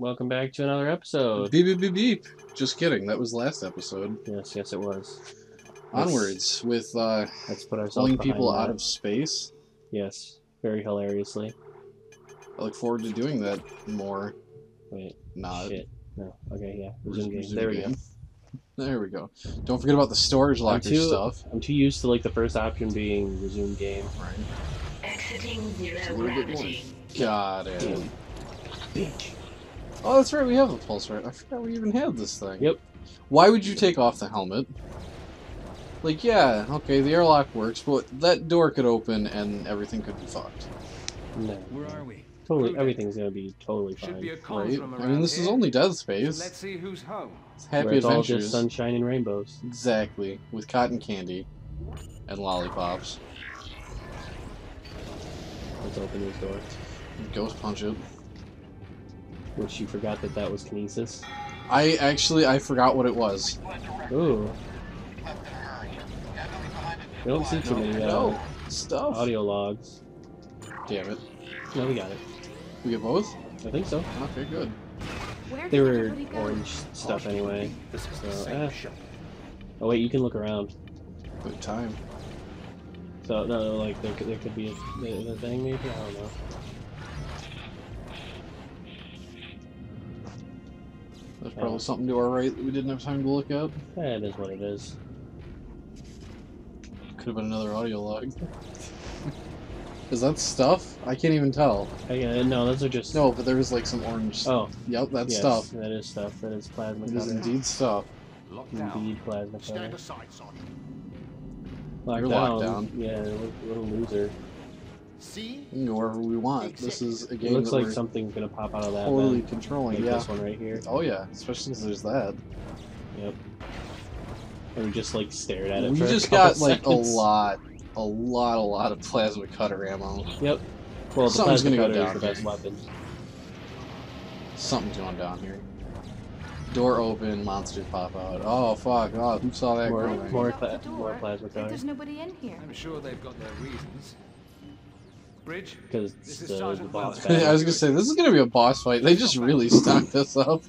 welcome back to another episode. Beep beep beep beep. Just kidding. That was last episode. Yes, yes, it was. Onwards with uh, Let's put ourselves pulling behind people that. out of space. Yes, very hilariously. I look forward to doing that more. Wait, Not. shit. No. Okay, yeah. Res- Resume game. resume There we game. go. There we go. Don't forget about the storage locker too- stuff. I'm too used to like the first option being resume game. Right. Exiting A zero little bit more. gravity. Got it. Damn. Bitch. Oh, that's right. We have the pulse right. I forgot we even had this thing. Yep. Why would you take off the helmet? Like, yeah, okay, the airlock works, but that door could open and everything could be fucked. No. Where are we? Totally, everything's gonna be totally Should be a fine. comms Right? room I mean, this is only Dead So let's see who's home. It's Where Happy it's all Adventures. just sunshine and rainbows. Exactly. With cotton candy and lollipops. Let's open this door. Ghost punch it. Which you forgot that that was kinesis. I actually I forgot what it was. Ooh. We don't see too many uh, No stuff. audio logs. Damn it. No, we got it. We get both? I think so. Okay, good. They were orange stuff anyway. This is the So, eh. Oh wait, you can look around. Good time. So no, no like there could, there could be a, the, the thing maybe. I don't know. Probably something to our right that we didn't have time to look at. Eh, it is what it is. Could have been another audio log. Is that stuff? I can't even tell. Yeah, no, those are just. No, but there was like some orange. Oh, Yep, that's yes, stuff. That is stuff. That is plasma It is cutter. indeed stuff. Locked down. Indeed, plasma Stand aside, son. Locked You're down. locked down. Yeah, little, little loser. See? We wherever we want. This is a It game looks that like we're something's gonna pop out of that. totally vent. controlling. Like Yeah. this one right here. Oh yeah, especially since there's that. Yep. And we just like stared at it. We for a just couple got like a lot, a lot, a lot of plasma cutter ammo. Yep. Well, the Something's plasma gonna go cutter is the down best here. weapon. Something's going down here. Door open, monsters pop out. Oh fuck! Oh, who saw that More, coming? more, Lock pla- more plasma If cutter. There's nobody in here. I'm sure they've got their reasons. Bridge, Because This it's is the, the boss Wells. I was gonna say this is gonna be a boss fight. They just really stuck this up.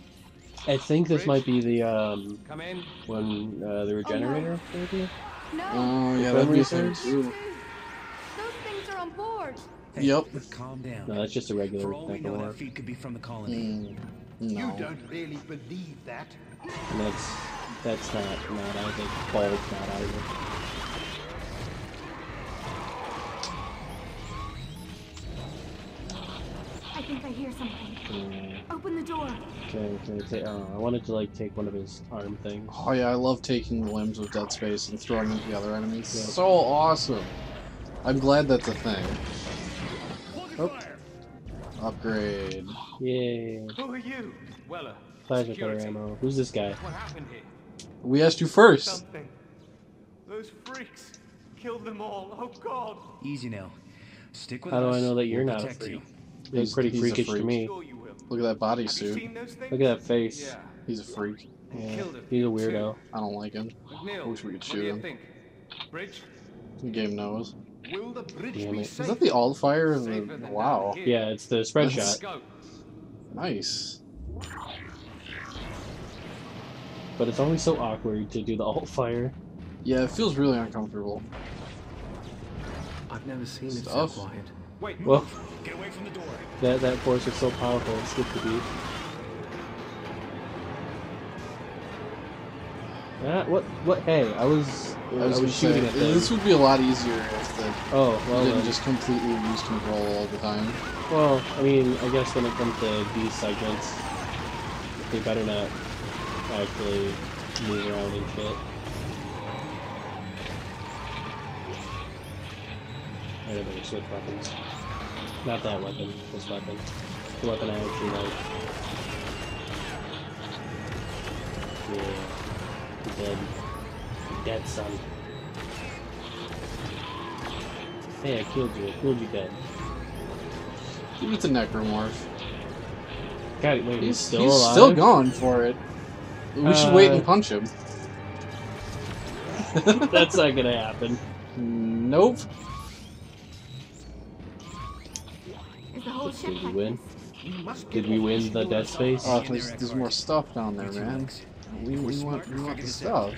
I think this might be the um come in. when uh, the regenerator maybe. No. Oh yeah, that'd be a memory thing serves. too. Those things are on board. Hey, Yep. Calm down. No, that's just a regular For all we know, that feed could be from the colony. Mm, You no. don't really believe that? And that's that's not not Isaac. Bald's not Isaac. Think I hear something. Uh, Open the door. Okay, can I, take, oh, I wanted to like take one of his arm things. Oh yeah, I love taking the limbs of Dead Space and throwing them to the other enemies. Yeah. So awesome. I'm glad that's a thing. Oh. Upgrade. Yay! Who are you? Weller. Plasma cutter security. ammo. Who's this guy? What happened here? We asked you first. Something. Those freaks. Killed them all. Oh God. Easy now. Stick with How do. I know that you're We'll not a freak? you. You He's- pretty he's a freakish to me. Sure you will. Look at that bodysuit. seen those things? Look at that face. Yeah. He's a freak. Yeah, he's a weirdo. I don't like him. McNeill, Wish we could shoot do him. think? Bridge? The game knows. Will the bridge Damn be it. Is that the alt fire? The, wow. Yeah, it's the spread That's- shot, Nice. but it's always so awkward to do the alt fire. Yeah, it feels really uncomfortable. I've never seen it Stuff. so quiet. Wait. Well, Get away from the door. that that force is so powerful. It's good to beat. Ah, what? What? Hey, I was I was, gonna shooting say, at them. This would be a lot easier if the, Oh you well, didn't then. just completely lose control all the time. well. I mean, I guess when it comes to these segments, they better not actually move around and shit. I better switch weapons. Not that weapon. This weapon. The weapon I actually like. Yeah. Dead. Dead, son. Hey, I killed you. I killed you dead. Give it to Necromorph. God, wait, he's, He's still he's alive? still going for it. We should wait and Uh, punch him. That's not gonna happen. Nope. Did you like win? this? We must Did we win the door dead space? Oh, there's, there's more stuff down there, man. We, We're want we we want the stuff.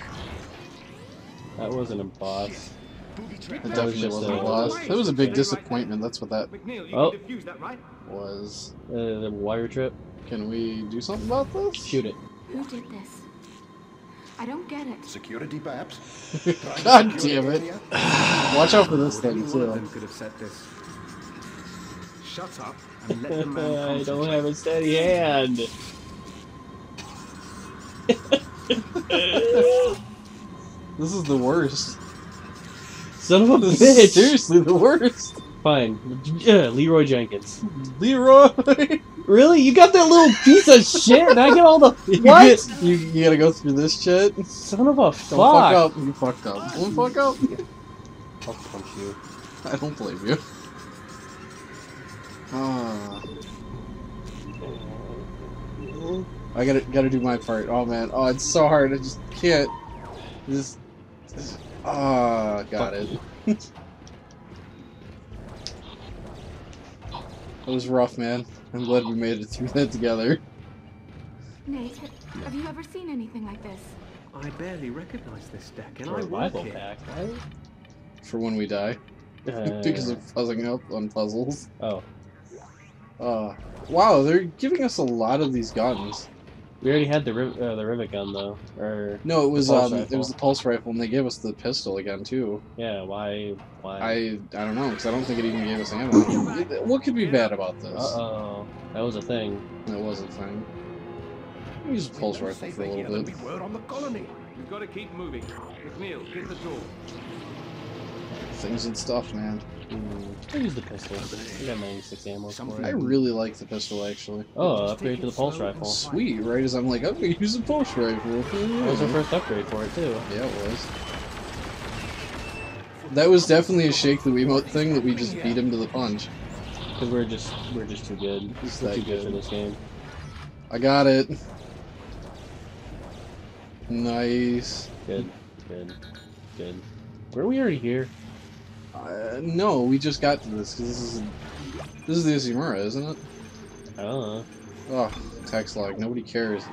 That wasn't a boss. It That was definitely wasn't a- a boss. It was a big disappointment. That's what that McNeill, Oh. can defuse that, right? was. Uh, the wire trip. Can we do something about this? Shoot it. Who did this? I don't get it. Security, perhaps? God damn it! Watch out for this Any thing one of too. Shut up and let the man I don't have a steady hand. This is the worst. Son of a This bitch. seriously the worst. Fine. Yeah, Leroy Jenkins. Leroy. Really? You got that little piece of shit, and I get all the You what? get- You, you gotta go through this shit. Don't Son of a fuck fuck. up. You fucked up. Don't fuck up. I'll punch you. I don't blame you. Ah. I gotta gotta do my part. Oh man. Oh, it's so hard. I just can't. Just. Ah, got it. that was rough, man. I'm glad we made it through that together. Nate, have you ever seen anything like this? I barely recognize this deck, and I work Survival here. pack, right? For when we die, Uh, because of fuzzing up on puzzles. Oh, Uh, wow, they're giving us a lot of these guns. we already had the riv- uh, the rivet gun though. Or No, it was um, it was the pulse rifle, and they gave us the pistol again too. yeah, why? Why? I I don't know because I don't think it even gave us ammo. What could be bad about this? Uh oh, that was a thing. That was a thing. Use a pulse rifle for a little bit. Word on the colony. We've got to keep moving. McNeill, get the door. Things and stuff, man. Mm, I use the pistol. I got 96 ammo I really like the pistol actually. Oh, upgrade to the pulse rifle. Sweet, right as I'm like, I'm gonna use the pulse rifle. That was our first upgrade for it too. Yeah, it was. That was definitely a shake the Wiimote thing that we just beat him to the punch. Because we're just we're just too good. We're too good for this game. I got it. Nice. Good, good, good. Were we already here? Uh, no, we just got to this because this is this is the Ishimura, isn't it? I don't know. Oh, text log. Nobody cares.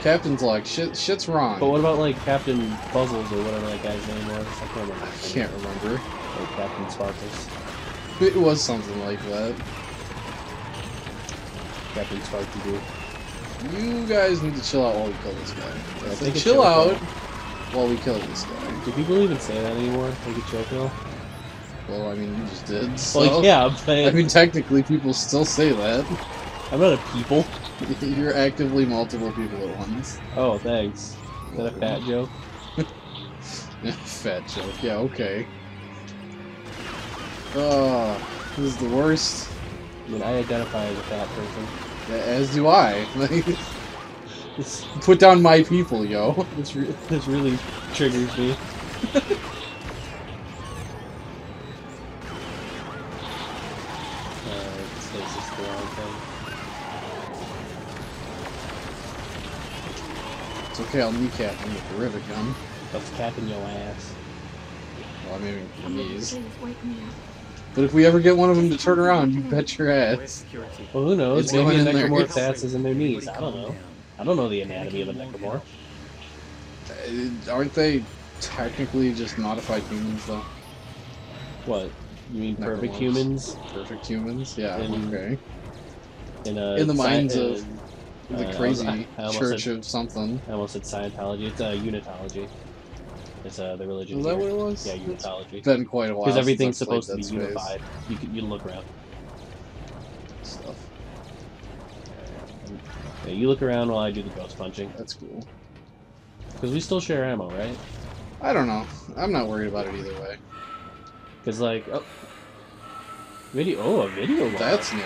Captain's log. Shit, shit's wrong. But what about like Captain Puzzles or whatever that guy's name was? I can't remember. I can't remember. Or Captain Sparkles. It was something like that. Captain Sparky Doo. You guys need to chill out while we kill this guy. I take chill chill out pill. while we kill this guy. Do people even say that anymore? Take a chill pill? Well, I mean, you just did. So. Well, yeah, I'm saying. I mean, technically, people still say that. I'm not a people. You're actively multiple people at once. Oh, thanks. Is that a fat joke? Fat joke. Yeah, okay. Oh, this is the worst. I mean, I identify as a fat person. As do I. Put down my people, yo. this, re- this really triggers me. Uh, stasis the wrong thing. It's okay, I'll kneecap him with the rivet gun. That's capping your ass. Well, I mean, Somebody knees. please wake me up. But if we ever get one of them to turn around, you bet your ass. Well, who knows? It's Maybe a necromorph's ass is in their knees. I don't know. I don't know the anatomy of a necromorph. Uh, Aren't they technically just modified humans, though? What? You mean perfect humans? Perfect humans? Yeah, In- okay. In, a In the minds of The uh, crazy I, I almost church Said, of something. I almost said Scientology. It's uh, Unitology. It's uh, the religion. Is that here. what it was? Yeah, It's Unitology. been quite a while. Because everything's supposed to be Space unified. You can, you look around. Stuff. Yeah, you look around while I do the ghost punching. That's cool. Because we still share ammo, right? I don't know. I'm not worried about it either way. Because like, oh, video. Oh, a video. log. That's new.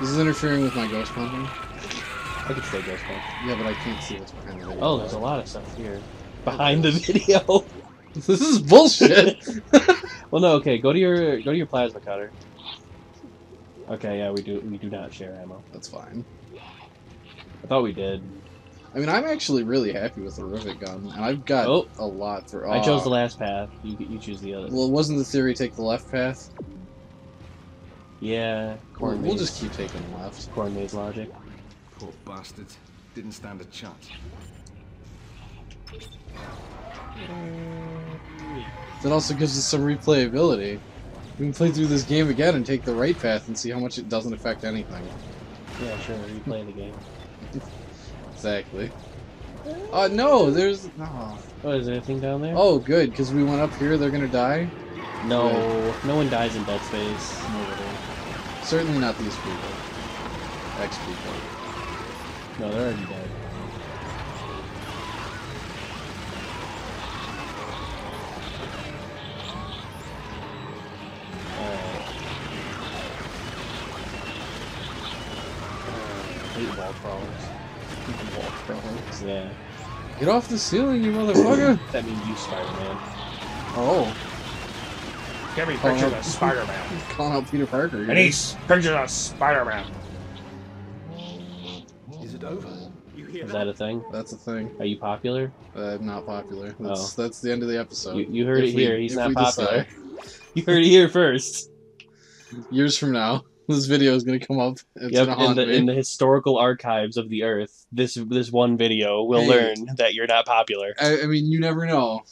This is interfering with my ghost punching. I could say ghost punch. Yeah, but I can't see what's behind the video. Oh, there's a lot of stuff here behind the video. This is bullshit. well, no. Okay, go to your go to your plasma cutter. Okay, yeah, we do we do not share ammo. That's fine. I thought we did. I mean, I'm actually really happy with the rivet gun, and I've got Oh. a lot for. I chose the last path. You you choose the other. Well, wasn't the theory take the left path? Yeah, We'll, we'll just keep taking left. corn maze logic. Poor bastards. Didn't stand a chance. That also gives us some replayability. We can play through this game again and take the right path and see how much it doesn't affect anything. Yeah, sure. Replay the game. Exactly. Uh, no, there's... No. Oh, is there anything down there? Oh, good, because we went up here, they're gonna die? no, no one dies in Dead Space. Nobody. Certainly not these people. X people. No, they're already dead. Alright. Uh, hate wall crawlers. Wall crawlers. Yeah. Get off the ceiling, you motherfucker! That means you, Spider-Man. Oh, Give me pictures of Spider-Man. calling out Peter Parker. And he's pictures of Spider-Man. Is it over? You hear Is that? that a thing? That's a thing. Are you popular? I'm uh, not popular. That's Oh. that's the end of the episode. You, you heard If it we- here. He's not popular. decide. You heard it here first. Years from now, this video is gonna come up. It's Yep, in the in the historical archives of the Earth, this this one video will Hey. learn that you're not popular. I, I mean, you never know.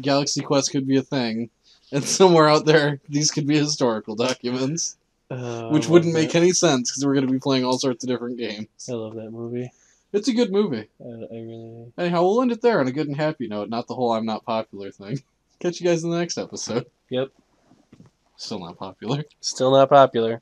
Galaxy Quest could be a thing, and somewhere out there, these could be historical documents, Uh, which wouldn't love make any sense because we're gonna be playing all sorts of different games. I love that movie. It's a good movie. I, I really. Anyhow, we'll end it there on a good and happy note, not the whole "I'm not popular" thing. Catch you guys in the next episode. Yep. Still not popular. Still not popular.